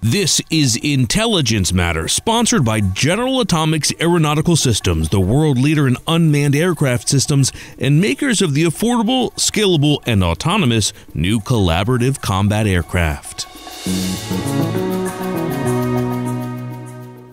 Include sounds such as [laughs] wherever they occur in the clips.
This is Intelligence Matter, sponsored by General Atomics Aeronautical Systems, the world leader in unmanned aircraft systems and makers of the affordable, scalable, and autonomous new collaborative combat aircraft.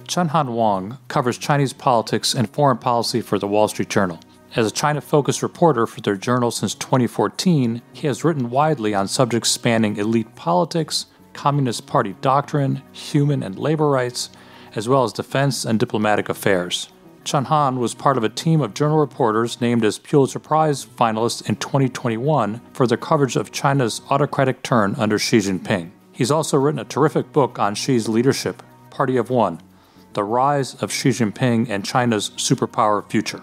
Chun Han Wong covers Chinese politics and foreign policy for the Wall Street Journal. As a China focused reporter for their journal since 2014, he has written widely on subjects spanning elite politics, Communist Party doctrine, human and labor rights, as well as defense and diplomatic affairs. Chun Han was part of a team of journal reporters named as Pulitzer Prize finalists in 2021 for their coverage of China's autocratic turn under Xi Jinping. He's also written a terrific book on Xi's leadership, Party of One The Rise of Xi Jinping and China's Superpower Future.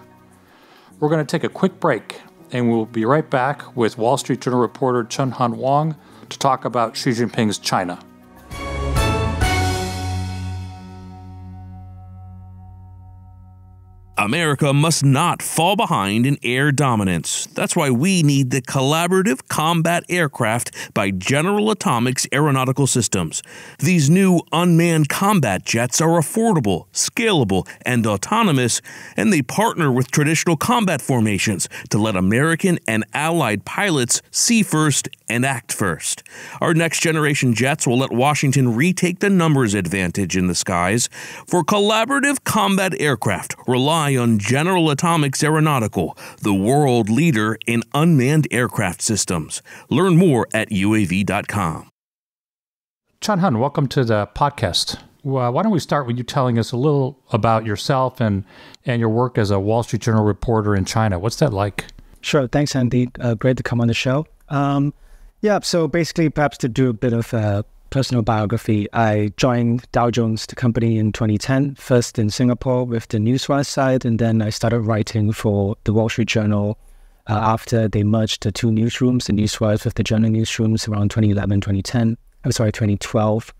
We're going to take a quick break, and we'll be right back with Wall Street Journal reporter Chun Han Wong to talk about Xi Jinping's China. America must not fall behind in air dominance. That's why we need the Collaborative Combat Aircraft by General Atomics Aeronautical Systems. These new unmanned combat jets are affordable, scalable, and autonomous, and they partner with traditional combat formations to let American and allied pilots see first and act first. Our next generation jets will let Washington retake the numbers advantage in the skies. For collaborative combat aircraft, rely on General Atomics Aeronautical, the world leader in unmanned aircraft systems. Learn more at UAV.com. Chun Han, welcome to the podcast. Well, why don't we start with you telling us a little about yourself and, and your work as a Wall Street Journal reporter in China? What's that like? Sure. Thanks, Andy. Uh, great to come on the show. Um, yeah, so basically, perhaps to do a bit of a personal biography, I joined Dow Jones, the company, in 2010, first in Singapore with the Newswire side, and then I started writing for the Wall Street Journal uh, after they merged the two newsrooms, the Newswires with the Journal newsrooms around 2011, 2010. I'm sorry, 2012.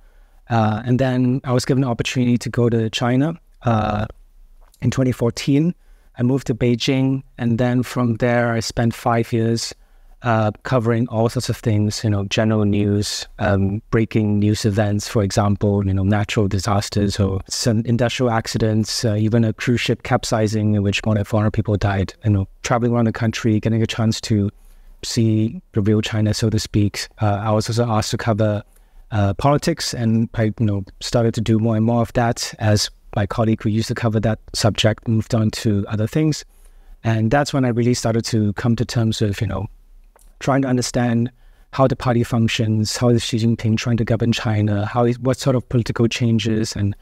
Uh, and then I was given an opportunity to go to China uh, in 2014. I moved to Beijing, and then from there, I spent five years uh, covering all sorts of things, you know, general news, um, breaking news events, for example, you know, natural disasters or some industrial accidents, uh, even a cruise ship capsizing in which more than 400 people died, you know, traveling around the country, getting a chance to see the real China, so to speak. Uh, I was also asked to cover uh, politics and I, you know, started to do more and more of that as my colleague who used to cover that subject moved on to other things. And that's when I really started to come to terms with, you know, trying to understand how the party functions, how is Xi Jinping trying to govern China, how is, what sort of political changes and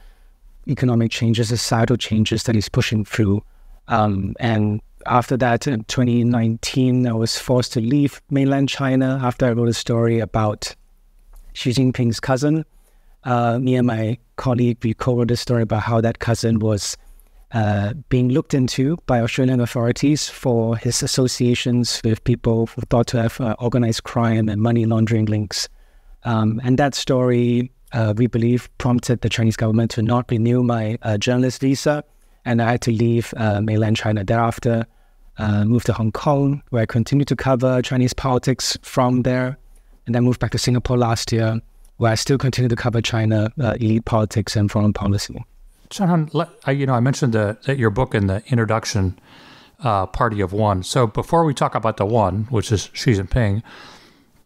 economic changes, societal changes that he's pushing through. Um, and after that, in 2019, I was forced to leave mainland China after I wrote a story about Xi Jinping's cousin. Uh, me and my colleague, we co-wrote a story about how that cousin was uh, being looked into by Australian authorities for his associations with people who thought to have uh, organized crime and money laundering links. Um, and that story, uh, we believe, prompted the Chinese government to not renew my uh, journalist visa, and I had to leave uh, mainland China thereafter. moved to Hong Kong, where I continued to cover Chinese politics from there, and then moved back to Singapore last year, where I still continue to cover China elite politics and foreign policy. John, you know, I mentioned the, the, your book in the introduction, uh, Party of One. So before we talk about the one, which is Xi Jinping,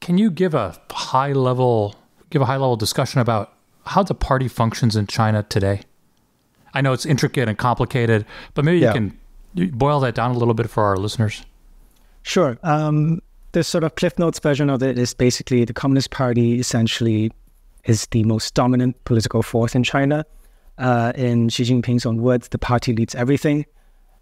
can you give a high level give a high level discussion about how the party functions in China today? I know it's intricate and complicated, but maybe yeah. you can boil that down a little bit for our listeners. Sure. Um, the sort of Cliff Notes version of it is basically the Communist Party essentially is the most dominant political force in China uh, in Xi Jinping's own words, the party leads everything.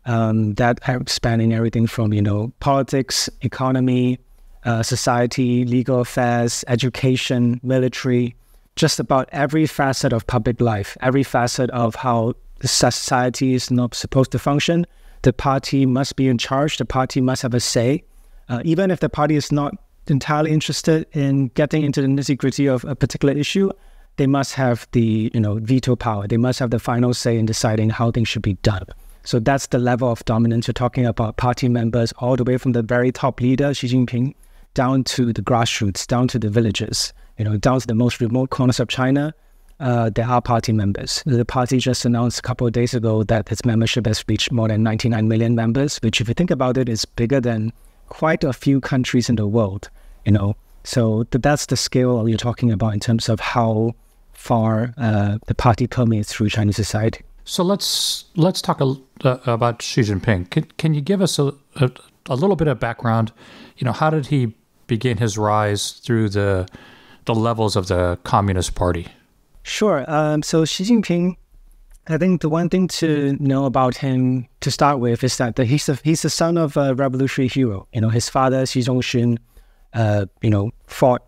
Um, that spanning everything from you know politics, economy, uh, society, legal affairs, education, military, just about every facet of public life, every facet of how society is not supposed to function. The party must be in charge. The party must have a say, uh, even if the party is not entirely interested in getting into the nitty gritty of a particular issue they must have the you know veto power. They must have the final say in deciding how things should be done. So that's the level of dominance. We're talking about party members all the way from the very top leader Xi Jinping down to the grassroots, down to the villages, you know, down to the most remote corners of China. uh, there are party members. The party just announced a couple of days ago that its membership has reached more than 99 million members, which, if you think about it, is bigger than quite a few countries in the world. You know, so that's the scale you're talking about in terms of how far uh, the party permeates through Chinese society. So let's let's talk a, uh, about Xi Jinping. Can can you give us a, a, a little bit of background? You know, how did he begin his rise through the the levels of the Communist Party? Sure. Um, so Xi Jinping, I think the one thing to know about him to start with is that he's a, he's the son of a revolutionary hero. You know, his father Xi Zhongxun, uh, you know, fought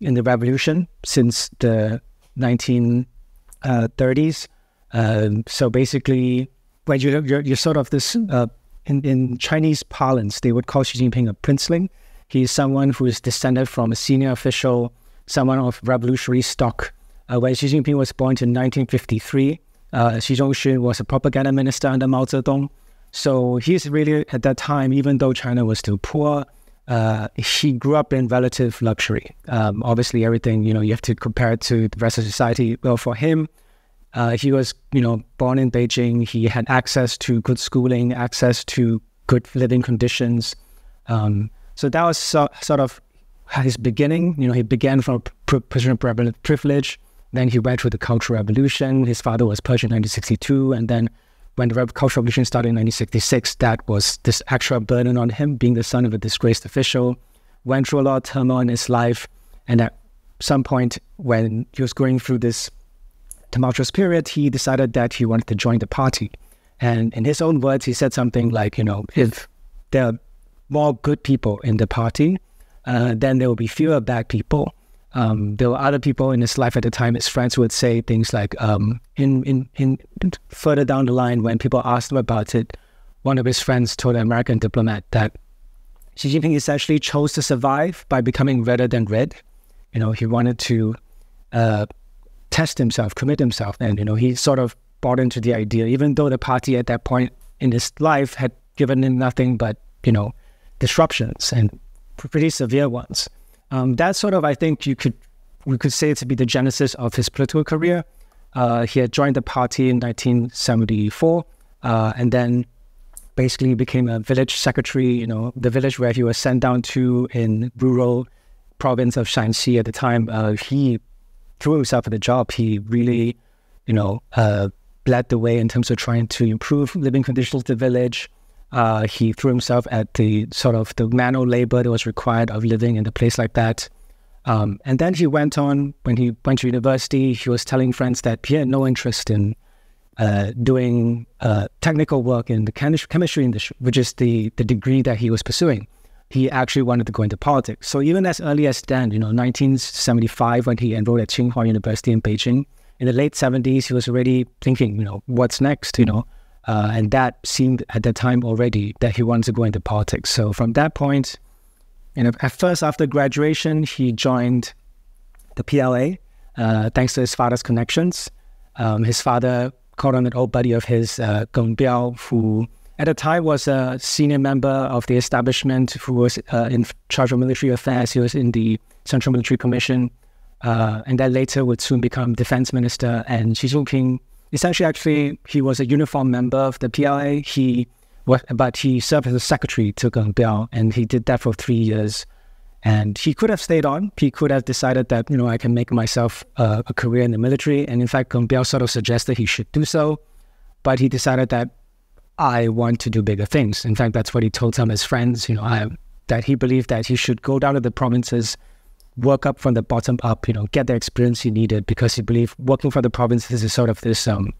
in the revolution since the 1930s. Um, so basically, when you, you're, you're sort of this uh, in, in Chinese parlance, they would call Xi Jinping a princeling. He's someone who is descended from a senior official, someone of revolutionary stock uh, when Xi Jinping was born in 1953, uh, Xi Zhongxun was a propaganda minister under Mao Zedong. So he's really, at that time, even though China was still poor, uh, he grew up in relative luxury. Um, obviously, everything, you know, you have to compare it to the rest of society. Well, for him, uh, he was, you know, born in Beijing. He had access to good schooling, access to good living conditions. Um, so that was so, sort of his beginning. You know, he began from a position of privilege. Then he went through the Cultural Revolution. His father was in 1962. And then when the Cultural Revolution started in 1966, that was this extra burden on him, being the son of a disgraced official. Went through a lot of turmoil in his life. And at some point, when he was going through this tumultuous period, he decided that he wanted to join the party. And in his own words, he said something like, you know, if there are more good people in the party, uh, then there will be fewer bad people. Um, there were other people in his life at the time, his friends would say things like, um, in, in, in further down the line, when people asked him about it, one of his friends told an American diplomat that Xi Jinping essentially chose to survive by becoming redder than red. You know, he wanted to uh, test himself, commit himself, and you know, he sort of bought into the idea, even though the party at that point in his life had given him nothing but you know disruptions and pretty severe ones. Um, that sort of, I think, you could we could say to be the genesis of his political career. Uh, he had joined the party in 1974, uh, and then basically became a village secretary. You know, the village where he was sent down to in rural province of Shaanxi at the time. Uh, he threw himself at the job. He really, you know, uh, led the way in terms of trying to improve living conditions of the village. Uh, he threw himself at the sort of the manual labor that was required of living in a place like that. Um, and then he went on, when he went to university, he was telling friends that he had no interest in uh, doing uh, technical work in the chemistry industry, which is the, the degree that he was pursuing. He actually wanted to go into politics. So even as early as then, you know, 1975, when he enrolled at Tsinghua University in Beijing, in the late 70s, he was already thinking, you know, what's next, you know, uh, and that seemed at that time already that he wanted to go into politics. So from that point, you know, at first after graduation, he joined the PLA, uh, thanks to his father's connections. Um, his father called on an old buddy of his, uh, Geng Biao, who at the time was a senior member of the establishment who was uh, in charge of military affairs. He was in the Central Military Commission, uh, and then later would soon become defense minister. And Xi Jinping essentially, actually, he was a uniform member of the PLA. He, was, but he served as a secretary to Geng Biao, and he did that for three years. And he could have stayed on. He could have decided that you know I can make myself uh, a career in the military. And in fact, Geng Biao sort of suggested he should do so, but he decided that I want to do bigger things. In fact, that's what he told some of his friends. You know, I, that he believed that he should go down to the provinces work up from the bottom up, you know, get the experience he needed because he believed working for the provinces is sort of this um,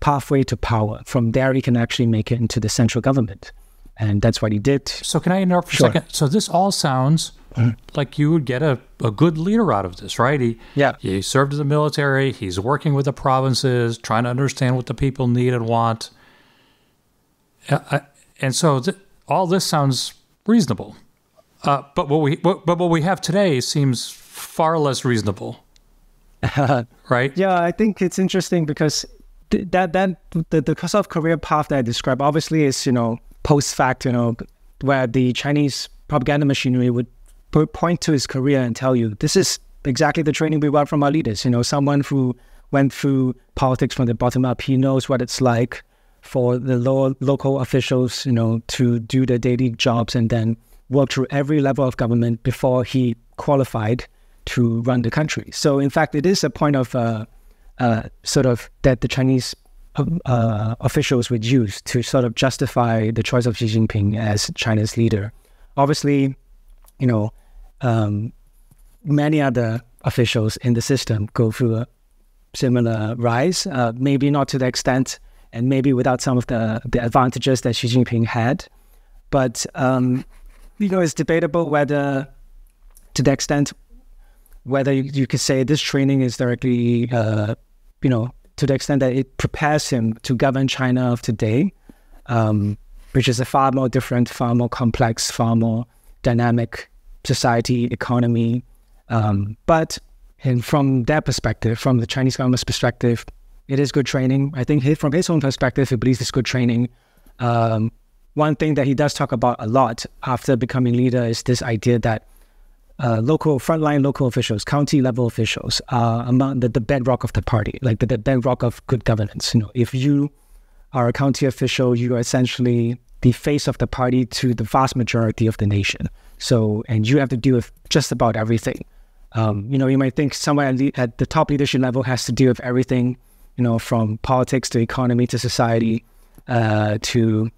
pathway to power. From there, he can actually make it into the central government. And that's what he did. So, can I interrupt for sure. a second? So, this all sounds mm-hmm. like you would get a, a good leader out of this, right? He, yeah. he served in the military, he's working with the provinces, trying to understand what the people need and want. Uh, and so, th- all this sounds reasonable. Uh, but what we but, but what we have today seems far less reasonable, [laughs] right? Yeah, I think it's interesting because th- that that the, the sort of career path that I described obviously is you know post fact, you know, where the Chinese propaganda machinery would point to his career and tell you this is exactly the training we got from our leaders. You know, someone who went through politics from the bottom up. He knows what it's like for the lower local officials, you know, to do their daily jobs and then work through every level of government before he qualified to run the country. So, in fact, it is a point of uh, uh, sort of that the Chinese uh, officials would use to sort of justify the choice of Xi Jinping as China's leader. Obviously, you know, um, many other officials in the system go through a similar rise, uh, maybe not to the extent and maybe without some of the, the advantages that Xi Jinping had. But, um, you know, it's debatable whether, to the extent, whether you, you could say this training is directly, uh, you know, to the extent that it prepares him to govern China of today, um, which is a far more different, far more complex, far more dynamic society, economy. Um, but and from that perspective, from the Chinese government's perspective, it is good training. I think he, from his own perspective, he believes it's good training. Um, one thing that he does talk about a lot after becoming leader is this idea that uh, local frontline local officials, county level officials, are among the, the bedrock of the party, like the, the bedrock of good governance. You know, if you are a county official, you are essentially the face of the party to the vast majority of the nation. So, and you have to deal with just about everything. Um, you know, you might think somewhere at, le- at the top leadership level has to deal with everything you know, from politics to economy to society uh, to,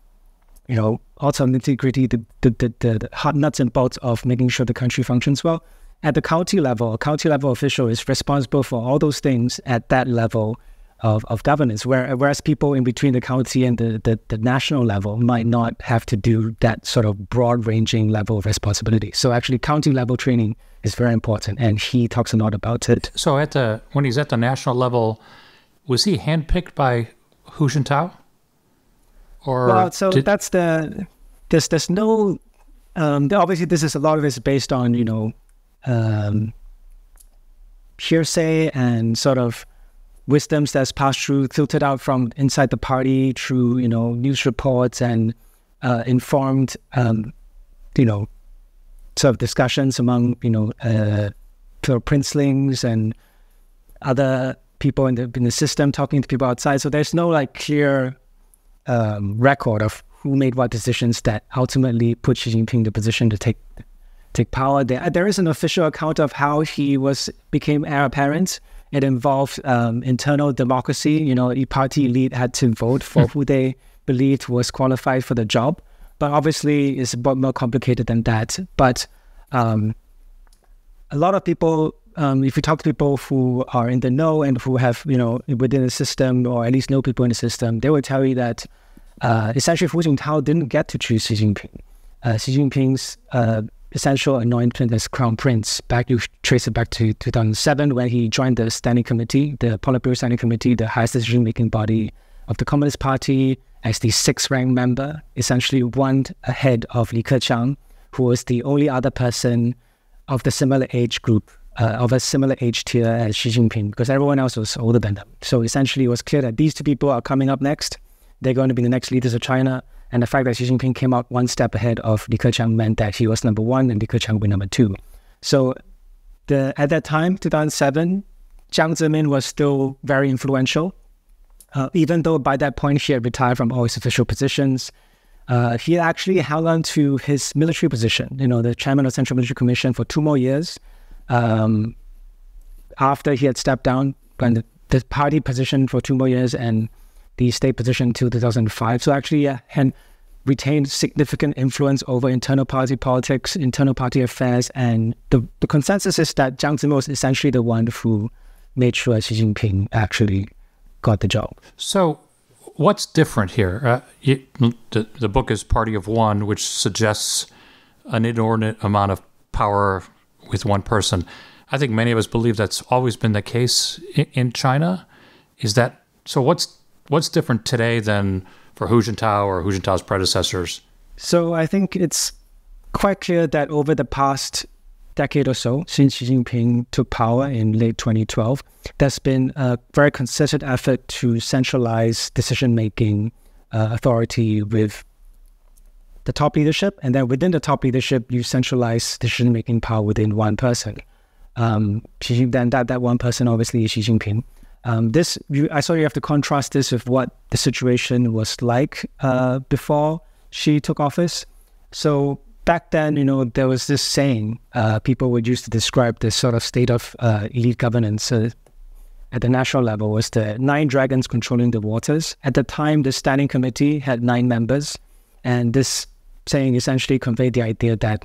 you know, also integrity, the, the, the, the hot nuts and bolts of making sure the country functions well. At the county level, a county level official is responsible for all those things at that level of, of governance, where, whereas people in between the county and the, the, the national level might not have to do that sort of broad ranging level of responsibility. So actually county level training is very important and he talks a lot about it. So at the when he's at the national level, was he handpicked by Hu Jintao? Or well, so did... that's the there's there's no um, obviously this is a lot of it is based on you know um, hearsay and sort of wisdoms that's passed through filtered out from inside the party through you know news reports and uh, informed um, you know sort of discussions among you know uh, princelings and other people in the in the system, talking to people outside. So there's no like clear um, record of who made what decisions that ultimately put Xi Jinping in the position to take take power. There, there is an official account of how he was became heir apparent. It involved um, internal democracy. You know, the party elite had to vote for hmm. who they believed was qualified for the job. But obviously, it's a bit more complicated than that. But um, a lot of people um, if you talk to people who are in the know and who have, you know, within the system or at least know people in the system, they will tell you that uh, essentially Hu Jintao didn't get to choose Xi Jinping. Uh, Xi Jinping's uh, essential anointment as crown prince, back you trace it back to 2007 when he joined the standing committee, the Politburo standing committee, the highest decision-making body of the Communist Party, as the sixth rank member, essentially one ahead of Li Keqiang, who was the only other person of the similar age group uh, of a similar age tier as Xi Jinping because everyone else was older than them. So essentially, it was clear that these two people are coming up next. They're going to be the next leaders of China. And the fact that Xi Jinping came out one step ahead of Li Keqiang meant that he was number one and Li Keqiang would be number two. So the, at that time, 2007, Jiang Zemin was still very influential. Uh, even though by that point he had retired from all his official positions, uh, he actually held on to his military position, you know, the chairman of the Central Military Commission for two more years um, after he had stepped down and the, the, party position for two more years and the state position till 2005. So actually, and retained significant influence over internal party politics, internal party affairs, and the, the consensus is that Jiang Zemin was essentially the one who made sure Xi Jinping actually got the job. So, what's different here? Uh, you, the, the book is Party of One, which suggests an inordinate amount of power with one person. I think many of us believe that's always been the case in, in China. Is that so? What's what's different today than for Hu Jintao or Hu Jintao's predecessors? So I think it's quite clear that over the past decade or so, since Xi Jinping took power in late 2012, there's been a very concerted effort to centralize decision making uh, authority with the top leadership, and then within the top leadership, you centralize decision making power within one person. Um, then that that one person obviously is Xi Jinping. Um, this you, I saw you have to contrast this with what the situation was like uh, before Xi took office. So back then, you know, there was this saying uh, people would use to describe this sort of state of uh, elite governance uh, at the national level was the nine dragons controlling the waters. At the time, the standing committee had nine members, and this saying essentially conveyed the idea that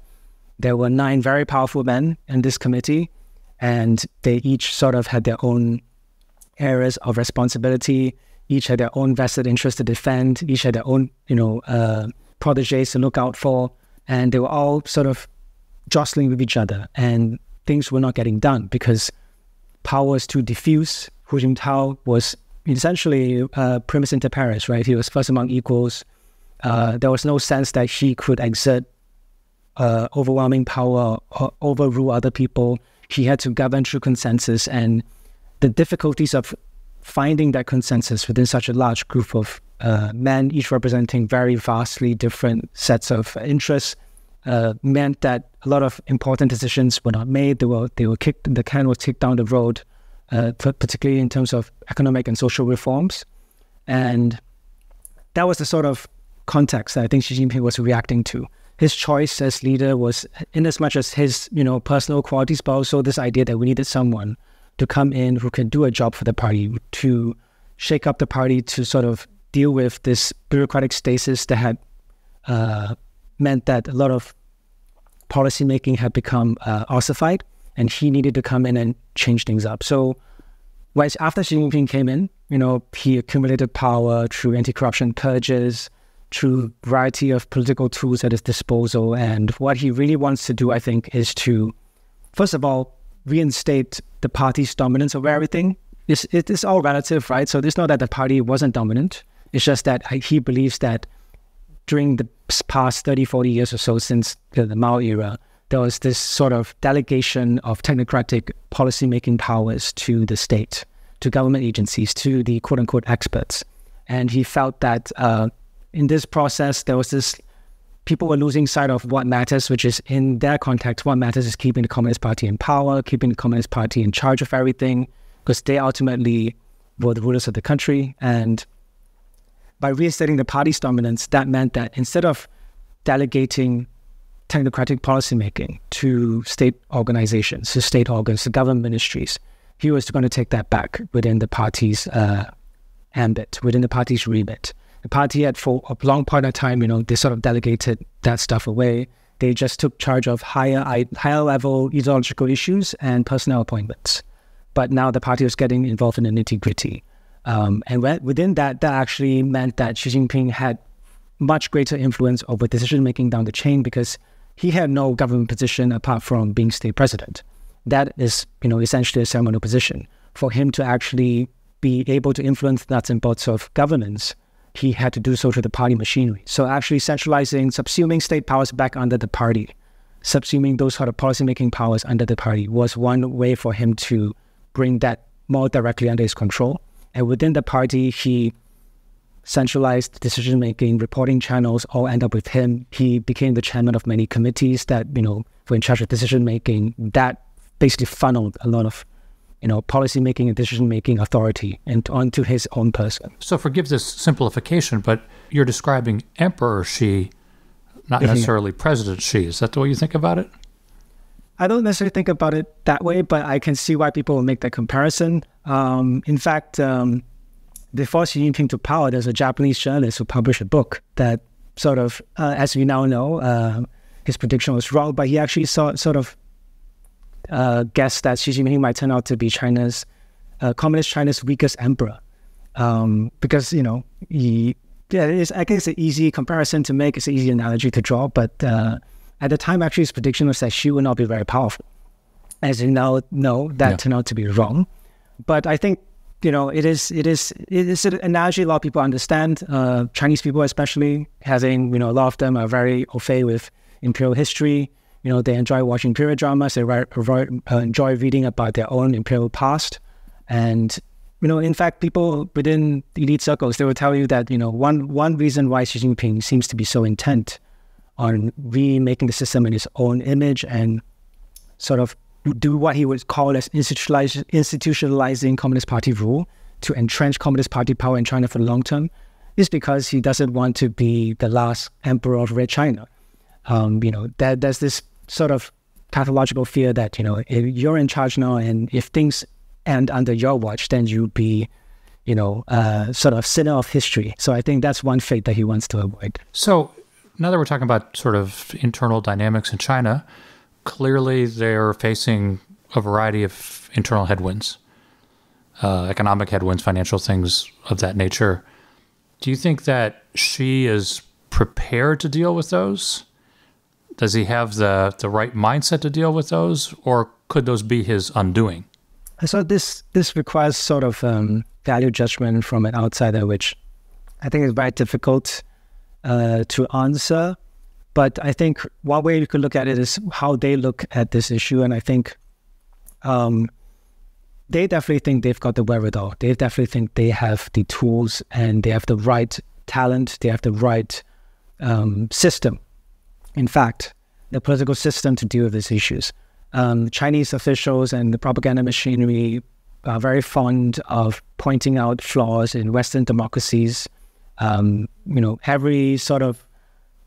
there were nine very powerful men in this committee, and they each sort of had their own areas of responsibility. Each had their own vested interest to defend. Each had their own, you know, uh, proteges to look out for, and they were all sort of jostling with each other, and things were not getting done because power was too diffuse. Hu Jintao was essentially uh, primus inter pares, right? He was first among equals. Uh, there was no sense that he could exert uh, overwhelming power or overrule other people. He had to govern through consensus, and the difficulties of finding that consensus within such a large group of uh, men, each representing very vastly different sets of interests, uh, meant that a lot of important decisions were not made. They were they were kicked. The can was kicked down the road, uh, particularly in terms of economic and social reforms, and that was the sort of context that I think Xi Jinping was reacting to. His choice as leader was, in as much as his you know personal qualities, but also this idea that we needed someone to come in who can do a job for the party, to shake up the party, to sort of deal with this bureaucratic stasis that had uh, meant that a lot of policymaking had become uh, ossified, and he needed to come in and change things up. So, right after Xi Jinping came in, you know, he accumulated power through anti-corruption purges, through variety of political tools at his disposal. And what he really wants to do, I think, is to, first of all, reinstate the party's dominance over everything. It's, it is all relative, right? So it's not that the party wasn't dominant. It's just that he believes that during the past 30, 40 years or so since the, the Mao era, there was this sort of delegation of technocratic policymaking powers to the state, to government agencies, to the quote unquote experts. And he felt that uh, in this process, there was this people were losing sight of what matters, which is in their context, what matters is keeping the Communist Party in power, keeping the Communist Party in charge of everything, because they ultimately were the rulers of the country. And by reinstating the party's dominance, that meant that instead of delegating technocratic policymaking to state organizations, to state organs, to government ministries, he was going to take that back within the party's uh, ambit, within the party's remit. The party had, for a long part of time, you know, they sort of delegated that stuff away. They just took charge of higher, higher level ideological issues and personnel appointments. But now the party was getting involved in the nitty gritty. Um, and within that, that actually meant that Xi Jinping had much greater influence over decision making down the chain because he had no government position apart from being state president. That is, you know, essentially a ceremonial position. For him to actually be able to influence nuts and bolts of governance, he had to do so through the party machinery. So actually centralizing, subsuming state powers back under the party, subsuming those sort of policymaking powers under the party was one way for him to bring that more directly under his control. And within the party, he centralized decision making, reporting channels all end up with him. He became the chairman of many committees that, you know, were in charge of decision making. That basically funneled a lot of, you know, policy making and decision making authority and onto his own person. So forgive this simplification, but you're describing Emperor Xi, not necessarily President Xi. Is that the way you think about it? I don't necessarily think about it that way, but I can see why people will make that comparison. Um, in fact, um, before Xi Jinping took power, there's a Japanese journalist who published a book that sort of, uh, as we now know, uh, his prediction was wrong, but he actually saw, sort of uh, guessed that Xi Jinping might turn out to be China's, uh, communist China's weakest emperor. Um, because, you know, he, yeah, it's, I guess it's an easy comparison to make, it's an easy analogy to draw, but uh, at the time, actually, his prediction was that Xi would not be very powerful. As you now know, that yeah. turned out to be wrong. But I think you know it is it is it is an analogy a lot of people understand. Uh, Chinese people, especially, having you know a lot of them are very au fait with imperial history. You know, they enjoy watching period dramas. They uh, enjoy reading about their own imperial past, and you know, in fact, people within elite circles they will tell you that you know one one reason why Xi Jinping seems to be so intent on remaking the system in his own image and sort of do what he would call as institutionalizing Communist Party rule to entrench Communist Party power in China for the long term is because he doesn't want to be the last emperor of Red China. Um, you know, that there's this sort of pathological fear that you know you're in charge now, and if things end under your watch, then you'll be, you know, uh, sort of sinner of history. So I think that's one fate that he wants to avoid. So now that we're talking about sort of internal dynamics in China, clearly they're facing a variety of internal headwinds, uh, economic headwinds, financial things of that nature. Do you think that Xi is prepared to deal with those? Does he have the, the right mindset to deal with those, or could those be his undoing? So this this requires sort of um, value judgment from an outsider, which I think is very difficult uh, to answer. But I think one way you could look at it is how they look at this issue, and I think um, they definitely think they've got the wherewithal. They definitely think they have the tools and they have the right talent. They have the right um, system. In fact, the political system to deal with these issues. Um, Chinese officials and the propaganda machinery are very fond of pointing out flaws in Western democracies. Um, you know, every sort of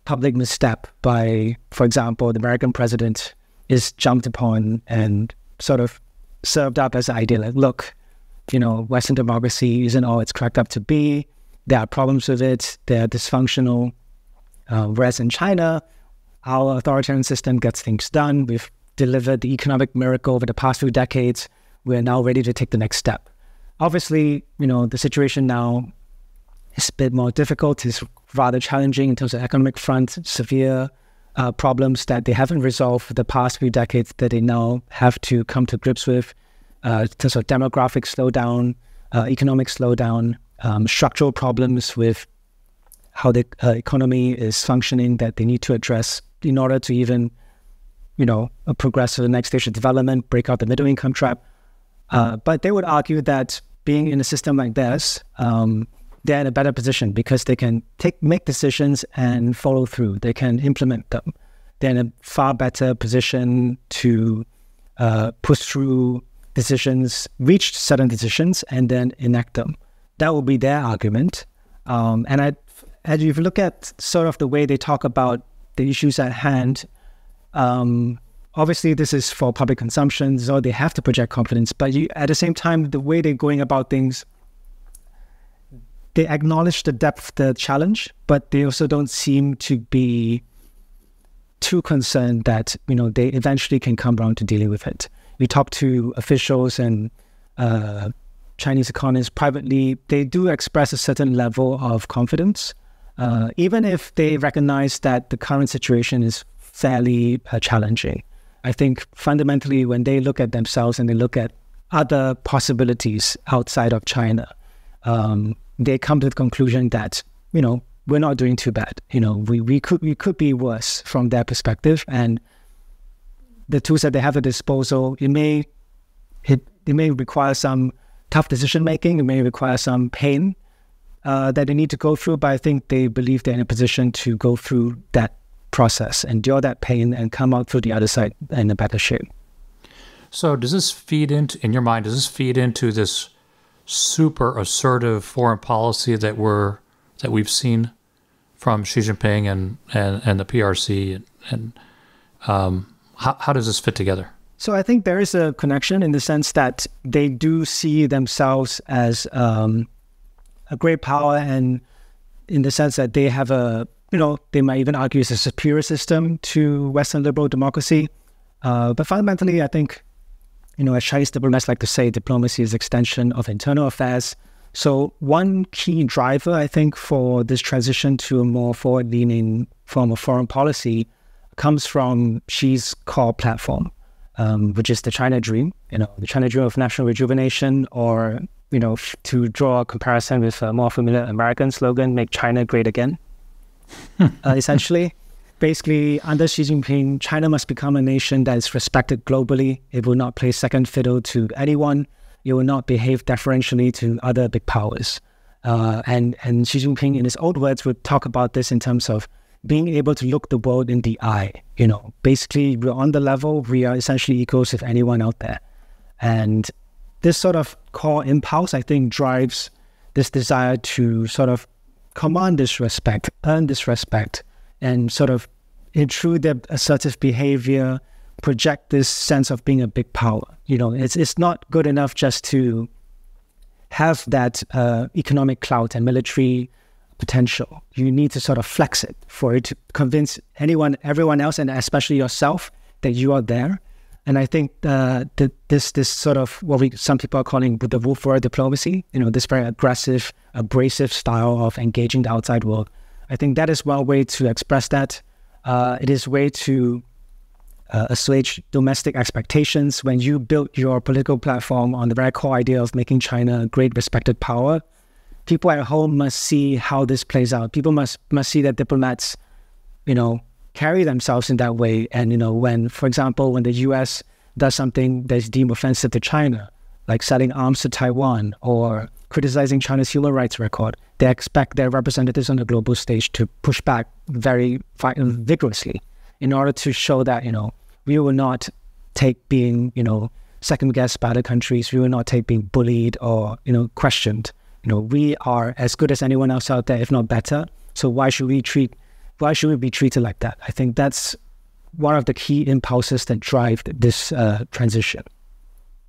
public misstep by, for example, the American president is jumped upon and sort of served up as an idea like, look, you know, Western democracy isn't all it's cracked up to be. There are problems with it. They're dysfunctional. Uh, whereas in China, our authoritarian system gets things done. We've delivered the economic miracle over the past few decades. We're now ready to take the next step. Obviously, you know, the situation now is a bit more difficult. It's rather challenging in terms of economic front, severe uh, problems that they haven't resolved for the past few decades that they now have to come to grips with. Uh, in terms of demographic slowdown, uh, economic slowdown, um, structural problems with how the uh, economy is functioning that they need to address in order to even, you know, progress to the next stage of development, break out the middle income trap. Uh, but they would argue that being in a system like this, um, they're in a better position because they can take make decisions and follow through. They can implement them. They're in a far better position to uh, push through decisions, reach certain decisions, and then enact them. That will be their argument. Um, and I, as you look at sort of the way they talk about the issues at hand, um, obviously this is for public consumption, so they have to project confidence. But you, at the same time, the way they're going about things they acknowledge the depth of the challenge, but they also don't seem to be too concerned that you know they eventually can come around to dealing with it. We talk to officials and uh, Chinese economists privately; they do express a certain level of confidence, uh, even if they recognize that the current situation is fairly uh, challenging. I think fundamentally, when they look at themselves and they look at other possibilities outside of China, um, they come to the conclusion that you know we're not doing too bad. You know, we, we could we could be worse from their perspective, and the tools that they have at disposal, it may it, it may require some tough decision making. It may require some pain uh, that they need to go through. But I think they believe they're in a position to go through that process, endure that pain, and come out through the other side in a better shape. So, does this feed into, in your mind, does this feed into this super assertive foreign policy that we're that we've seen from Xi Jinping and and, and the PRC and, and um, how, how does this fit together? So I think there is a connection in the sense that they do see themselves as um, a great power, and in the sense that they have a you know they might even argue it's a superior system to Western liberal democracy. Uh, but fundamentally, I think you know, as Chinese diplomats like to say, diplomacy is extension of internal affairs. So one key driver, I think, for this transition to a more forward-leaning form of foreign policy comes from Xi's core platform, um, which is the China Dream. You know, the China Dream of national rejuvenation, or you know, f- to draw a comparison with a more familiar American slogan, "Make China Great Again." uh, essentially, basically, under Xi Jinping, China must become a nation that is respected globally. It will not play second fiddle to anyone. It will not behave deferentially to other big powers. Uh, and, and Xi Jinping, in his old words, would talk about this in terms of being able to look the world in the eye. You know, basically, we're on the level, we are essentially equals with anyone out there. And this sort of core impulse, I think, drives this desire to sort of command this respect, earn this respect, and sort of intrude their assertive behavior, project this sense of being a big power. You know, it's it's not good enough just to have that uh, economic clout and military potential. You need to sort of flex it for it to convince anyone, everyone else, and especially yourself that you are there. And I think uh, this this sort of what we some people are calling the wolf war diplomacy, you know, this very aggressive, abrasive style of engaging the outside world. I think that is one way to express that. Uh, it is way to uh, assuage domestic expectations. When you build your political platform on the very core idea of making China a great respected power, people at home must see how this plays out. People must must see that diplomats, you know, carry themselves in that way. And you know, when, for example, when the U.S. does something that's deemed offensive to China, like selling arms to Taiwan or criticizing China's human rights record, they expect their representatives on the global stage to push back very vigorously in order to show that you know we will not take being you know second guessed by other countries. We will not take being bullied or you know questioned you know, we are as good as anyone else out there, if not better. So why should we treat, why should we be treated like that? I think that's one of the key impulses that drive this uh, transition.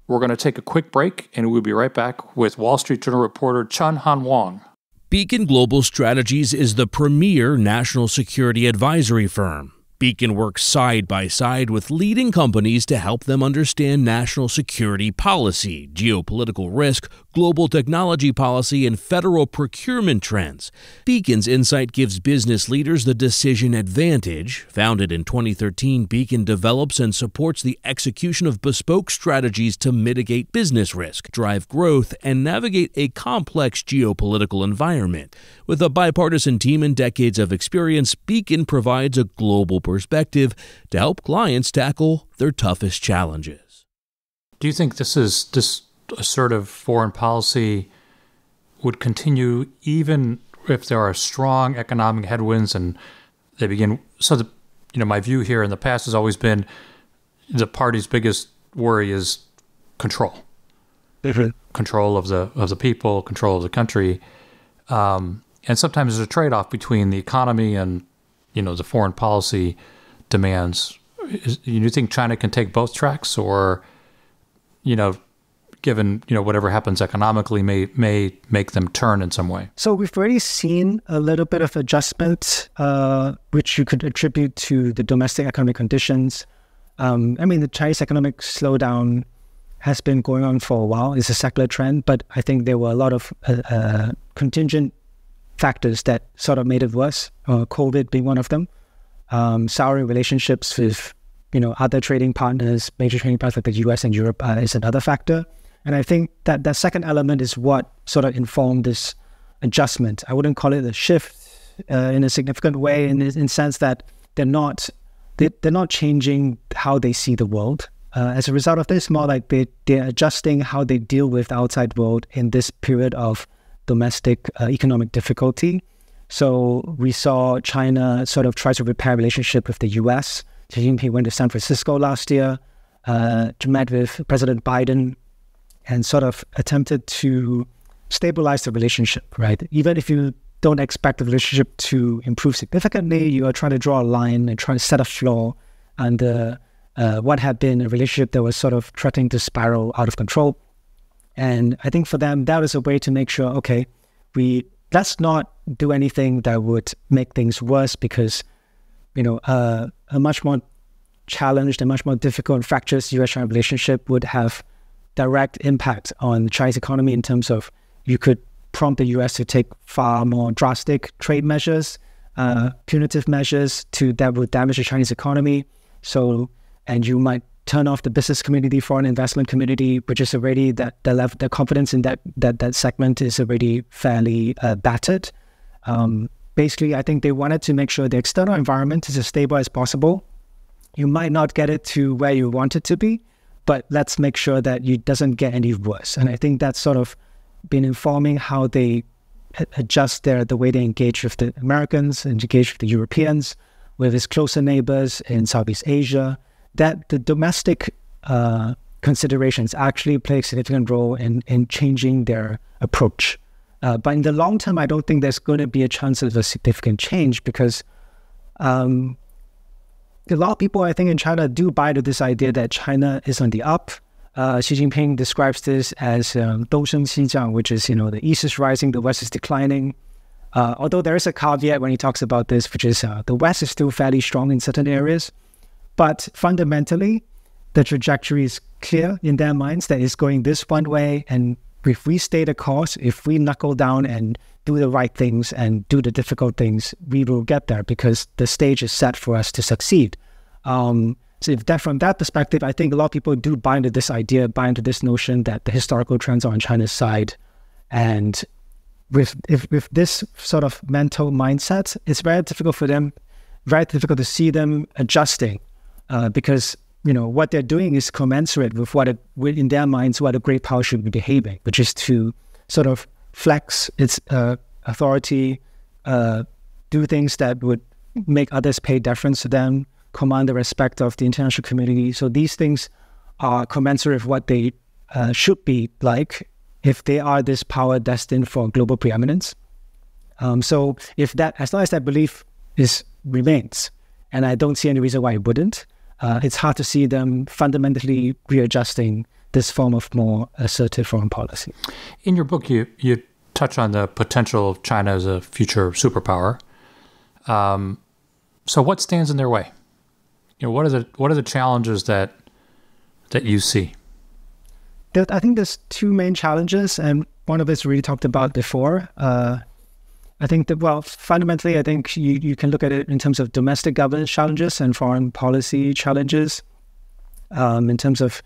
We're going to take a quick break, and we'll be right back with Wall Street Journal reporter Chun Han Wong. Beacon Global Strategies is the premier national security advisory firm. Beacon works side by side with leading companies to help them understand national security policy, geopolitical risk, global technology policy, and federal procurement trends. Beacon's insight gives business leaders the decision advantage. Founded in 2013, Beacon develops and supports the execution of bespoke strategies to mitigate business risk, drive growth, and navigate a complex geopolitical environment. With a bipartisan team and decades of experience, Beacon provides a global perspective to help clients tackle their toughest challenges. Do you think this is this assertive foreign policy would continue even if there are strong economic headwinds and they begin. So, the, you know, my view here in the past has always been the party's biggest worry is control, Different. control of the of the people, control of the country, um, and sometimes there's a trade off between the economy and you know the foreign policy demands. Is, you think China can take both tracks, or you know, given you know whatever happens economically may may make them turn in some way. So we've already seen a little bit of adjustment, uh, which you could attribute to the domestic economic conditions. Um, I mean, the Chinese economic slowdown has been going on for a while. It's a secular trend, but I think there were a lot of uh, uh, contingent factors that sort of made it worse. Uh, COVID being one of them. Um, souring relationships with you know other trading partners, major trading partners like the U.S. and Europe uh, is another factor. And I think that that second element is what sort of informed this adjustment. I wouldn't call it a shift uh, in a significant way, in in sense that they're not they, they're not changing how they see the world. Uh, as a result of this, more like they they're adjusting how they deal with the outside world in this period of domestic uh, economic difficulty. So we saw China sort of try to repair relationship with the U.S. Xi Jinping went to San Francisco last year, uh, met with President Biden and sort of attempted to stabilize the relationship, right? Even if you don't expect the relationship to improve significantly, you are trying to draw a line and trying to set a floor and uh, uh, what had been a relationship that was sort of threatening to spiral out of control. And I think for them, that was a way to make sure, okay, we let's not do anything that would make things worse because, you know, uh, a much more challenged and much more difficult and fractious U.S.-China relationship would have direct impact on the Chinese economy in terms of you could prompt the US to take far more drastic trade measures, uh, punitive measures to that would damage the Chinese economy. So, and you might turn off the business community, foreign investment community, which is already that the level, the confidence in that that that segment is already fairly uh, battered. Um, basically, I think they wanted to make sure the external environment is as stable as possible. You might not get it to where you want it to be, but let's make sure that it doesn't get any worse. And I think that's sort of been informing how they adjust their the way they engage with the Americans, engage with the Europeans, with its closer neighbors in Southeast Asia. That the domestic uh, considerations actually play a significant role in in changing their approach. Uh, but in the long term, I don't think there's going to be a chance of a significant change because um, a lot of people, I think, in China do buy to this idea that China is on the up. Uh, Xi Jinping describes this as um, Dousheng which is, you know, the East is rising, the West is declining. Uh, although there is a caveat when he talks about this, which is uh, the West is still fairly strong in certain areas. But fundamentally, the trajectory is clear in their minds that it's going this one way. And if we stay the course, if we knuckle down and do the right things and do the difficult things, we will get there because the stage is set for us to succeed. Um, so if that from that perspective, I think a lot of people do buy into this idea, buy into this notion that the historical trends are on China's side. And with if with this sort of mental mindset, it's very difficult for them, very difficult to see them adjusting, uh, because you know what they're doing is commensurate with what a, in their minds what a great power should be behaving, which is to sort of flex its uh, authority, uh, do things that would make others pay deference to them, command the respect of the international community. So these things are commensurate with what they uh, should be like if they are this power destined for global preeminence. Um, so if that, as long as that belief is remains, and I don't see any reason why it wouldn't, uh, it's hard to see them fundamentally readjusting this form of more assertive foreign policy. In your book, you you touch on the potential of China as a future superpower. Um, so, what stands in their way? You know, what are the what are the challenges that that you see? I think there's two main challenges, and one of it's really talked about before. Uh, I think that well, fundamentally, I think you, you can look at it in terms of domestic governance challenges and foreign policy challenges. Um, in terms of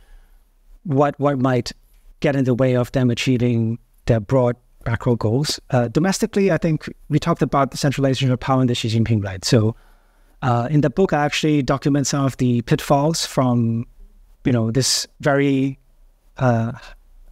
what what might get in the way of them achieving their broad macro goals. Uh, domestically, I think we talked about the centralization of power in the Xi Jinping, right? So uh, in the book, I actually document some of the pitfalls from, you know, this very uh,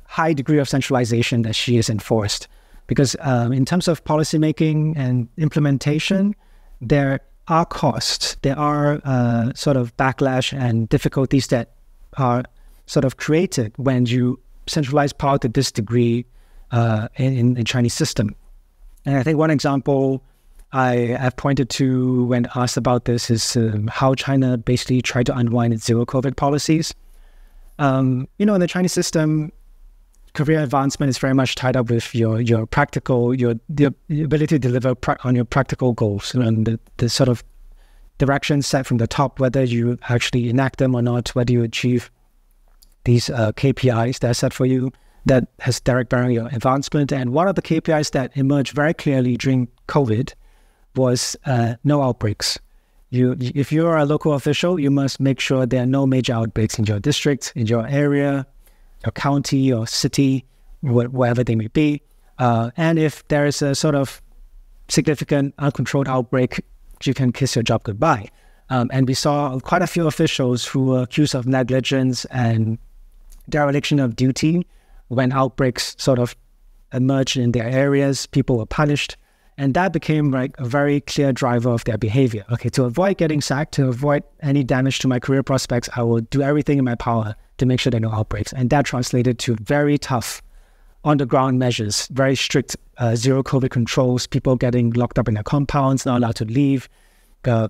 high degree of centralization that Xi has enforced. Because um, in terms of policymaking and implementation, there are costs, there are uh, sort of backlash and difficulties that are sort of created when you centralize power to this degree uh, in, the Chinese system. And I think one example I have pointed to when asked about this is um, how China basically tried to unwind its zero COVID policies. Um, you know, in the Chinese system, career advancement is very much tied up with your your practical your the ability to deliver on your practical goals and the, the sort of direction set from the top, whether you actually enact them or not, whether you achieve these uh, KPIs that are set for you that has direct bearing on advancement. And one of the KPIs that emerged very clearly during COVID was uh, no outbreaks. You, if you are a local official, you must make sure there are no major outbreaks in your district, in your area, your county or city, wh- wherever they may be. Uh, and if there is a sort of significant uncontrolled outbreak, you can kiss your job goodbye. Um, and we saw quite a few officials who were accused of negligence and dereliction of duty when outbreaks sort of emerged in their areas, people were punished. And that became like a very clear driver of their behavior. Okay, to avoid getting sacked, to avoid any damage to my career prospects, I will do everything in my power to make sure there are no outbreaks. And that translated to very tough on the ground measures, very strict uh, zero COVID controls, people getting locked up in their compounds, not allowed to leave, uh,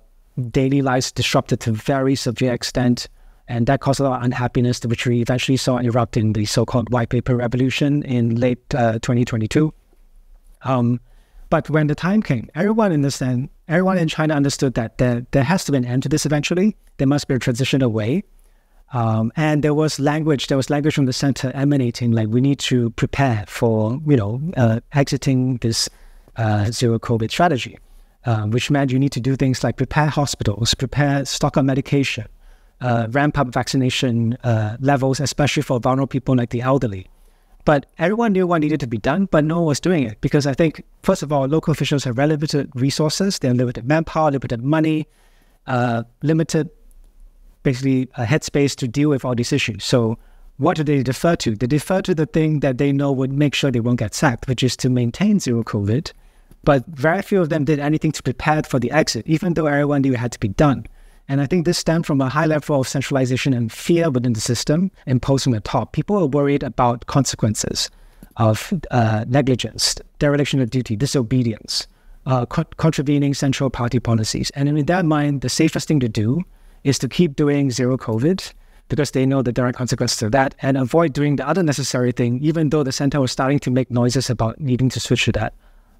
daily lives disrupted to a very severe extent. And that caused a lot of unhappiness, which we eventually saw erupt in the so called white paper revolution in late uh, 2022. Um, but when the time came, everyone understand, everyone in China understood that there, there has to be an end to this eventually. There must be a transition away. Um, and there was language, there was language from the center emanating like we need to prepare for, you know, uh, exiting this uh, zero COVID strategy, uh, which meant you need to do things like prepare hospitals, prepare stock up medication, uh, ramp up vaccination uh, levels, especially for vulnerable people like the elderly. But everyone knew what needed to be done, but no one was doing it because I think, first of all, local officials have limited resources, they have limited manpower, limited money, uh, limited basically a headspace to deal with all these issues. So what do they defer to? They defer to the thing that they know would make sure they won't get sacked, which is to maintain zero COVID. But very few of them did anything to prepare for the exit, even though everyone knew it had to be done. And I think this stemmed from a high level of centralization and fear within the system imposed from the top. People are worried about consequences of uh, negligence, dereliction of duty, disobedience, uh, co- contravening central party policies. And in that mind, the safest thing to do is to keep doing zero COVID because they know the direct consequences of that and avoid doing the other necessary thing, even though the center was starting to make noises about needing to switch to that.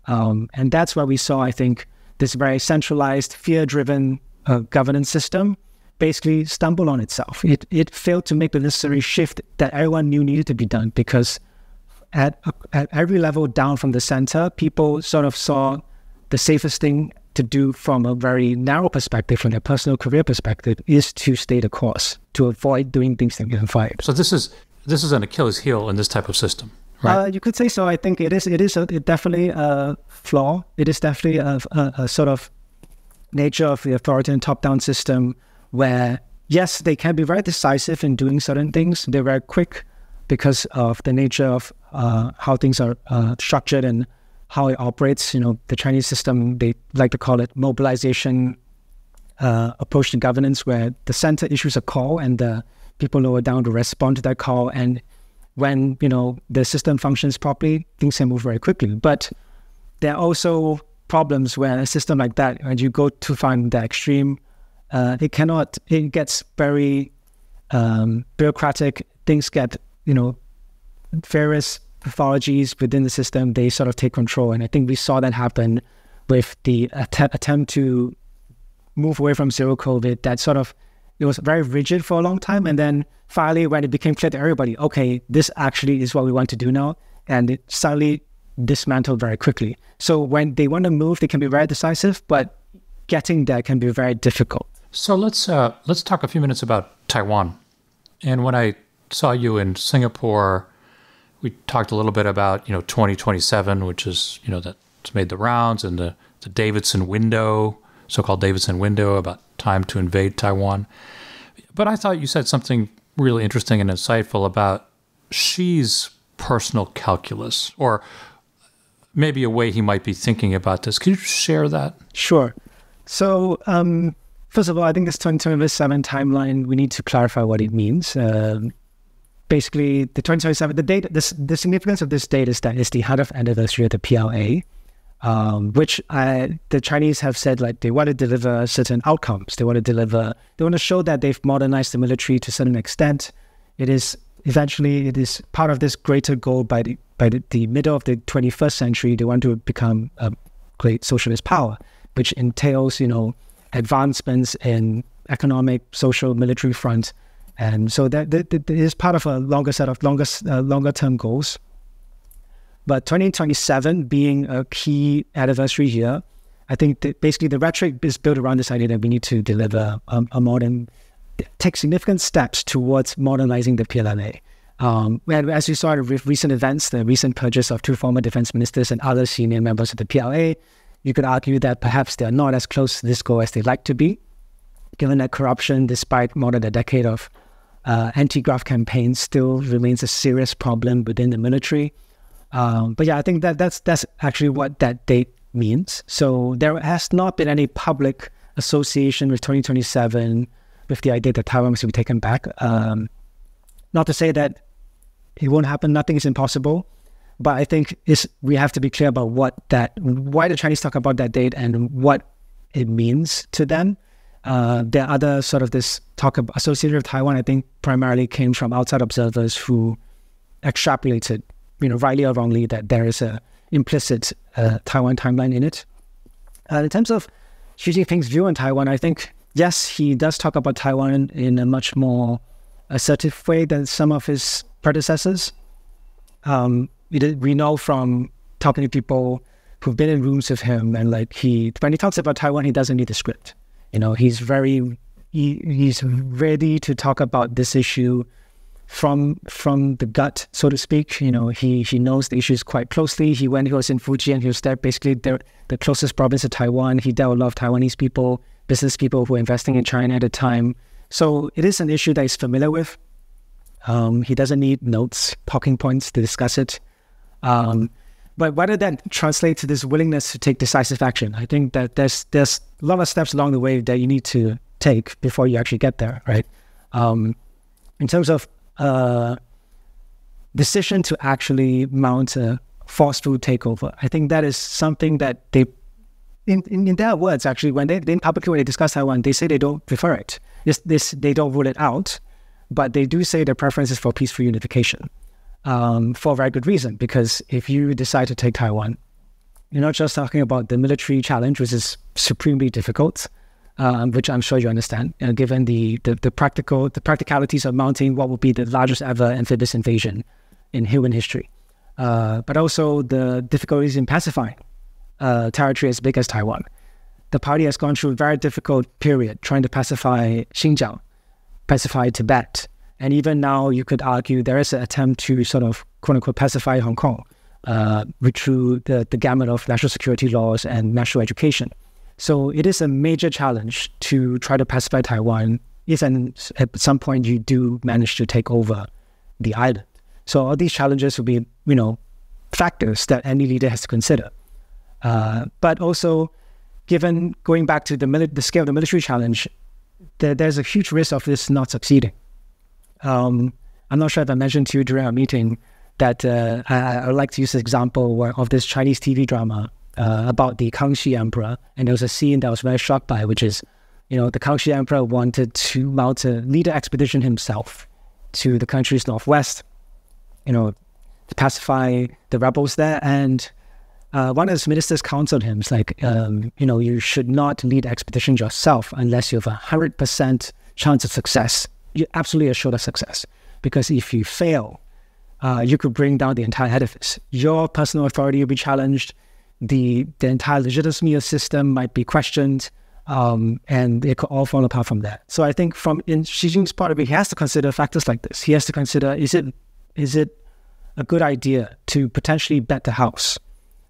Um, and that's why we saw, I think, this very centralized, fear driven uh, governance system basically stumble on itself. It, it failed to make the necessary shift that everyone knew needed to be done because at, at every level down from the center, people sort of saw the safest thing to do from a very narrow perspective, from their personal career perspective, is to stay the course, to avoid doing things that get them fired. So this is this is an Achilles heel in this type of system. Right. Uh, you could say so. I think it is. It is a, it definitely a flaw. It is definitely a, a, a sort of nature of the authoritarian top-down system, where yes, they can be very decisive in doing certain things. They're very quick because of the nature of uh, how things are uh, structured and how it operates. You know, the Chinese system, they like to call it mobilization uh, approach to governance, where the center issues a call and the people lower down to respond to that call. And when, you know, the system functions properly, things can move very quickly. But there are also problems where a system like that, when you go to find the extreme, uh, it cannot, it gets very um, bureaucratic. Things get, you know, various pathologies within the system, they sort of take control. And I think we saw that happen with the att- attempt to move away from zero COVID. That sort of it was very rigid for a long time, and then finally, when it became clear to everybody, okay, this actually is what we want to do now, and it suddenly dismantled very quickly. So when they want to move, they can be very decisive, but getting there can be very difficult. So let's uh, let's talk a few minutes about Taiwan. And when I saw you in Singapore we talked a little bit about you know 2027, which is you know that's made the rounds, and the the Davidson window, so-called Davidson window, about time to invade Taiwan. But I thought you said something really interesting and insightful about Xi's personal calculus, or maybe a way he might be thinking about this. Could you share that? Sure. So, um, first of all, I think this 2027 timeline, we need to clarify what it means. Um, basically the 2027 the date this, the significance of this date is that it's the 100th anniversary of the PLA um, which I, the Chinese have said like they want to deliver certain outcomes they want to deliver they want to show that they've modernized the military to a certain extent it is eventually it is part of this greater goal by the by the, the middle of the 21st century they want to become a great socialist power which entails you know advancements in economic social military front and so that, that, that is part of a longer set of longer, uh, longer term goals. But 2027 being a key anniversary year, I think that basically the rhetoric is built around this idea that we need to deliver um, a modern, take significant steps towards modernizing the PLA. Um, and as you saw in recent events, the recent purchase of two former defense ministers and other senior members of the PLA, you could argue that perhaps they are not as close to this goal as they'd like to be, given that corruption, despite more than a decade of uh, anti-graft campaigns still remains a serious problem within the military. Um, but yeah, I think that that's that's actually what that date means. So there has not been any public association with 2027 with the idea that Taiwan must be taken back. Um, not to say that it won't happen. Nothing is impossible. But I think it's, we have to be clear about what that, why the Chinese talk about that date and what it means to them. Uh, are other sort of this talk associated with Taiwan, I think primarily came from outside observers who extrapolated, you know, rightly or wrongly, that there is a implicit uh, Taiwan timeline in it. Uh, in terms of Xi Jinping's view on Taiwan, I think yes, he does talk about Taiwan in a much more assertive way than some of his predecessors. Um, we, know from talking to people who've been in rooms with him, and like he, when he talks about Taiwan, he doesn't need a script. You know, he's very he, he's ready to talk about this issue from from the gut, so to speak. You know, he he knows the issues quite closely. He when he was in Fujian, and he was there basically the, the closest province to Taiwan. He dealt with a lot of Taiwanese people, business people who are investing in China at the time. So it is an issue that he's familiar with. Um, he doesn't need notes, talking points to discuss it. Um, but whether that translates to this willingness to take decisive action, I think that there's there's a lot of steps along the way that you need to take before you actually get there, right? Um, in terms of uh, decision to actually mount a forced food takeover, I think that is something that they, in, in, in their words, actually, when they, publicly when they discuss Taiwan, they say they don't prefer it. This, this they don't rule it out, but they do say their preference is for peaceful unification um, for a very good reason. Because if you decide to take Taiwan, you're not just talking about the military challenge, which is supremely difficult, um, which I'm sure you understand, uh, given the, the, the practical the practicalities of mounting what would be the largest ever amphibious invasion in human history, uh, but also the difficulties in pacifying uh, territory as big as Taiwan. The party has gone through a very difficult period trying to pacify Xinjiang, pacify Tibet, and even now, you could argue there is an attempt to sort of quote unquote pacify Hong Kong uh, through the, the gamut of national security laws and national education. So it is a major challenge to try to pacify Taiwan if and at some point you do manage to take over the island. So all these challenges will be, you know, factors that any leader has to consider. Uh, but also, given going back to the, mili- the scale of the military challenge, there, there's a huge risk of this not succeeding. Um, I'm not sure if I mentioned to you during our meeting that uh, I, I, would like to use the example of this Chinese TV drama uh, about the Kangxi Emperor. And there was a scene that I was very shocked by, which is, you know, the Kangxi Emperor wanted to mount a leader expedition himself to the country's northwest, you know, to pacify the rebels there. And uh, one of his ministers counseled him, it's like, um, you know, you should not lead expeditions yourself unless you have a 100% chance of success you're absolutely assured of success. Because if you fail, uh, you could bring down the entire edifice. Your personal authority will be challenged. The the entire legitimacy of system might be questioned, um, and it could all fall apart from that. So I think from in Xi Jinping's part of it, he has to consider factors like this. He has to consider is it is it a good idea to potentially bet the house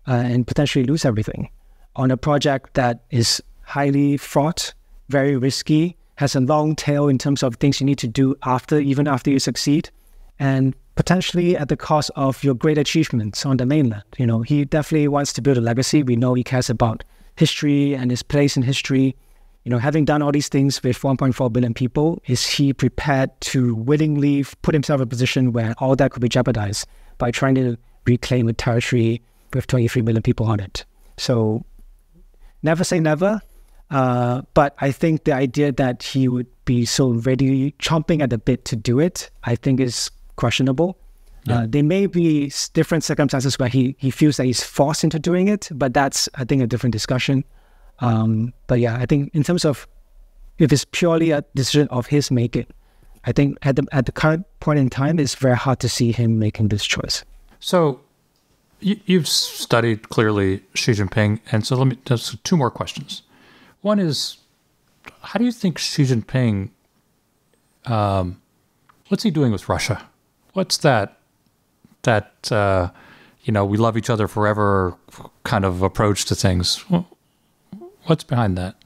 uh, and potentially lose everything on a project that is highly fraught, very risky, has a long tail in terms of things you need to do after, even after you succeed, and potentially at the cost of your great achievements on the mainland. You know, he definitely wants to build a legacy. We know he cares about history and his place in history. You know, having done all these things with 1.4 billion people, is he prepared to willingly put himself in a position where all that could be jeopardized by trying to reclaim a territory with 23 million people on it? So, never say never. Uh, but I think the idea that he would be so ready, chomping at the bit to do it, I think is questionable. Yeah. Uh, there may be different circumstances where he, he feels that he's forced into doing it, but that's, I think, a different discussion. Um, but yeah, I think in terms of if it's purely a decision of his making, I think at the, at the current point in time, it's very hard to see him making this choice. So you, have studied clearly Xi Jinping, and so let me just two more questions. One is, how do you think Xi Jinping, um, what's he doing with Russia? What's that, that, uh, you know, we love each other forever kind of approach to things? What's behind that?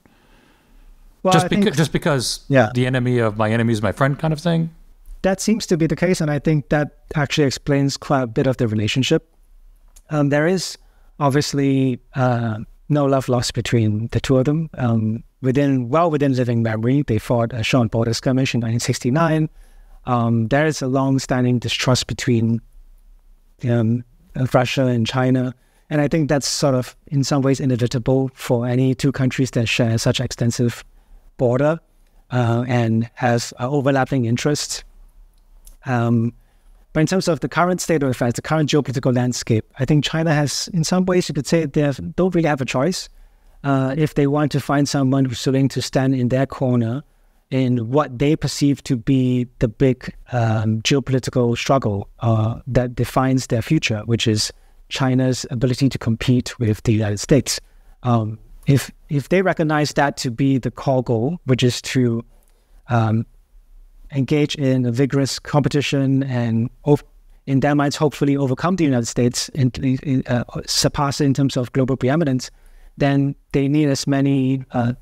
Well, just, beca- think, just because yeah. the enemy of my enemy is my friend kind of thing? That seems to be the case. And I think that actually explains quite a bit of the relationship. Um, there is obviously uh, no love lost between the two of them. Um, within well within living memory, they fought a short border skirmish in 1969. Um, there is a long-standing distrust between um, Russia and China, and I think that's sort of in some ways inevitable for any two countries that share such extensive border uh, and has uh, overlapping interests. Um, but in terms of the current state of affairs, the current geopolitical landscape, I think China has, in some ways, you could say they have, don't really have a choice. Uh, if they want to find someone who's willing to stand in their corner in what they perceive to be the big um, geopolitical struggle uh, that defines their future, which is China's ability to compete with the United States. Um, if if they recognize that to be the core goal, which is to um, engage in a vigorous competition and in their minds hopefully overcome the United States and uh, surpass it in terms of global preeminence, then they need as many uh,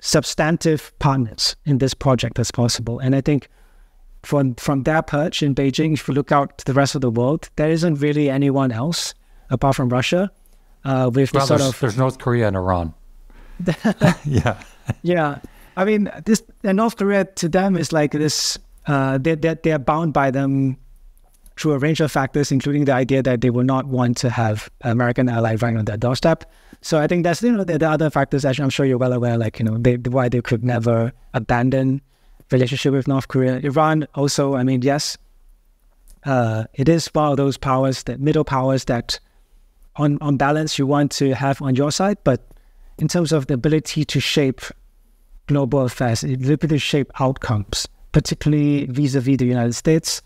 substantive partners in this project as possible. And I think from from their perch in Beijing, if you look out to the rest of the world, there isn't really anyone else apart from Russia. Uh, with well, sort of there's North Korea and Iran. [laughs] [laughs] yeah, yeah. I mean, this North Korea to them is like this. Uh, they they they're bound by them through a range of factors, including the idea that they will not want to have American allies right on their doorstep. So I think that's you know the, the other factors. Actually, I'm sure you're well aware, like you know they, why they could never abandon relationship with North Korea. Iran also, I mean, yes, uh, it is one of those powers, that middle powers that, on on balance, you want to have on your side, but in terms of the ability to shape global affairs, ability to shape outcomes, particularly vis-a-vis the United States,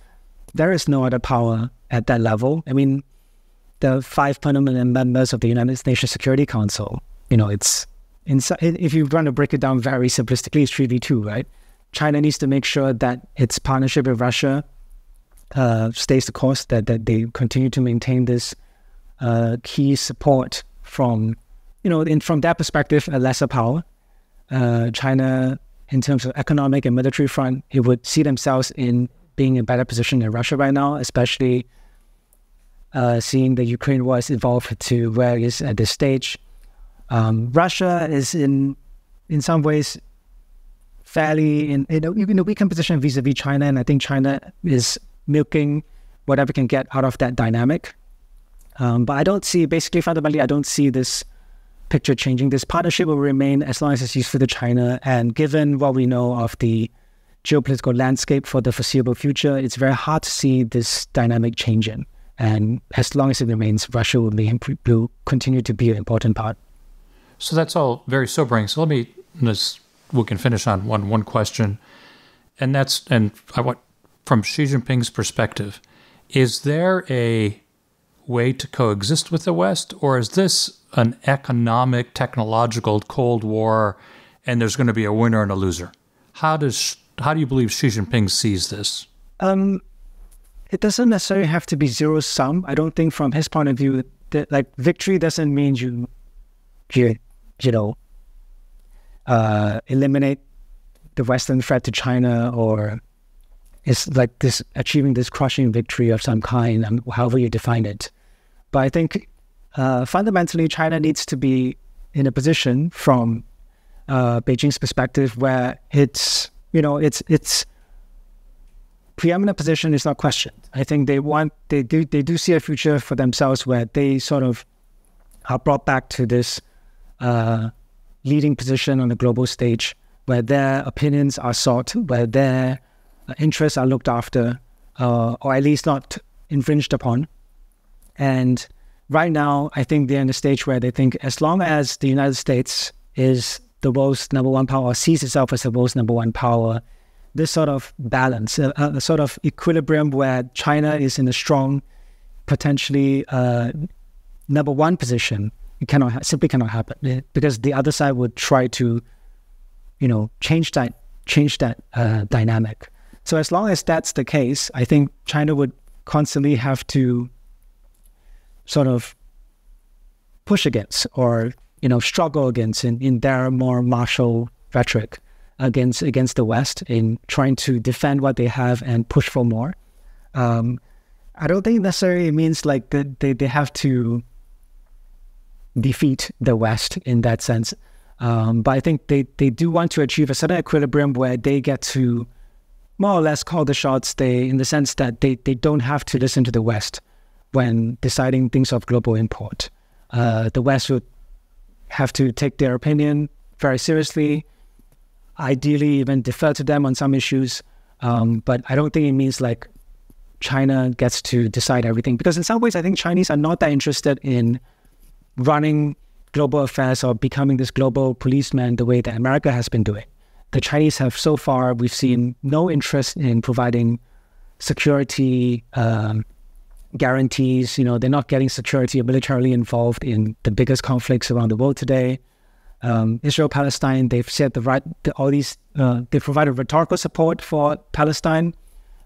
there is no other power at that level. I mean, the five permanent members of the United Nations Security Council, you know, it's inside, if you want to break it down very simplistically, it's 3v2, right? China needs to make sure that its partnership with Russia uh, stays the course, that, that they continue to maintain this uh, key support from, you know, in, from that perspective, a lesser power. Uh, China, in terms of economic and military front, it would see themselves in being in a better position than Russia right now, especially uh, seeing the Ukraine war is evolved to where it is at this stage. Um, Russia is in in some ways fairly in, in, a, in a position vis-a-vis China, and I think China is milking whatever can get out of that dynamic. Um, but I don't see, basically, fundamentally, I don't see this picture changing. This partnership will remain as long as it's useful to China. And given what we know of the geopolitical landscape for the foreseeable future, it's very hard to see this dynamic changing. And as long as it remains, Russia will, be, will continue to be an important part. So that's all very sobering. So let me just we can finish on one one question, and that's and I want from Xi Jinping's perspective, is there a way to coexist with the West, or is this an economic, technological Cold War, and there's going to be a winner and a loser? How does how do you believe Xi Jinping sees this? Um, it doesn't necessarily have to be zero sum. I don't think from his point of view that like victory doesn't mean you, you, you know, uh, eliminate the Western threat to China or it's like this achieving this crushing victory of some kind, um, however you define it. But I think uh, fundamentally, China needs to be in a position from uh, Beijing's perspective where it's you know it's it's preeminent position is not questioned. I think they want they do they do see a future for themselves where they sort of are brought back to this uh, leading position on the global stage where their opinions are sought, where their uh, interests are looked after, uh, or at least not infringed upon. And right now, I think they're in a stage where they think as long as the United States is the world's number one power, sees itself as the world's number one power, this sort of balance, a, a sort of equilibrium where China is in a strong, potentially uh, number one position, it cannot simply cannot happen because the other side would try to, you know, change that change that uh, dynamic. So as long as that's the case, I think China would constantly have to sort of push against or you know struggle against in, in their more martial rhetoric against against the West in trying to defend what they have and push for more. Um, I don't think necessarily it means like that they, they have to defeat the West in that sense. Um, but I think they, they do want to achieve a certain equilibrium where they get to more or less call the shots. They, in the sense that they, they don't have to listen to the West when deciding things of global import. Uh, the West would have to take their opinion very seriously, ideally even defer to them on some issues. Um, but I don't think it means like China gets to decide everything because in some ways I think Chinese are not that interested in running global affairs or becoming this global policeman the way that America has been doing. The Chinese have so far, we've seen no interest in providing security um, guarantees. You know, they're not getting security or militarily involved in the biggest conflicts around the world today. Um, Israel Palestine, they've said the right, all these, uh, they provided rhetorical support for Palestine.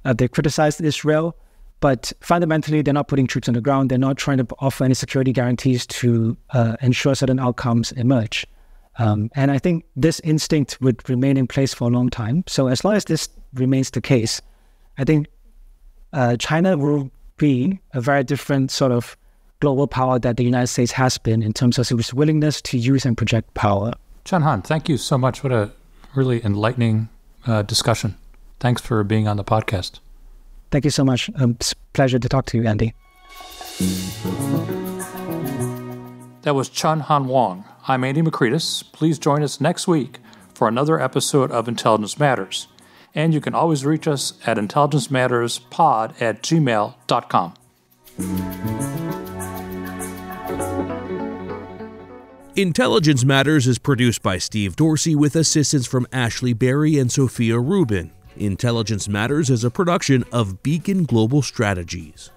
Uh, they criticized Israel. But fundamentally, they're not putting troops on the ground. They're not trying to offer any security guarantees to uh, ensure certain outcomes emerge. Um, and I think this instinct would remain in place for a long time. So as long as this remains the case, I think uh, China will be a very different sort of global power that the United States has been in terms of its willingness to use and project power. Chun Han, thank you so much. What a really enlightening uh, discussion. Thanks for being on the podcast. Thank you so much. Um, it's a pleasure to talk to you, Andy. That was Chun Han Wong. I'm Andy Makridis. Please join us next week for another episode of Intelligence Matters. And you can always reach us at intelligencematterspod at gmail.com. Intelligence Matters is produced by Steve Dorsey with assistance from Ashley Berry and Sophia Rubin. Intelligence Matters is a production of Beacon Global Strategies.